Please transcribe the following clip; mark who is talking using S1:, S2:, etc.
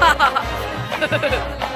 S1: 哈哈哈，呵呵呵呵。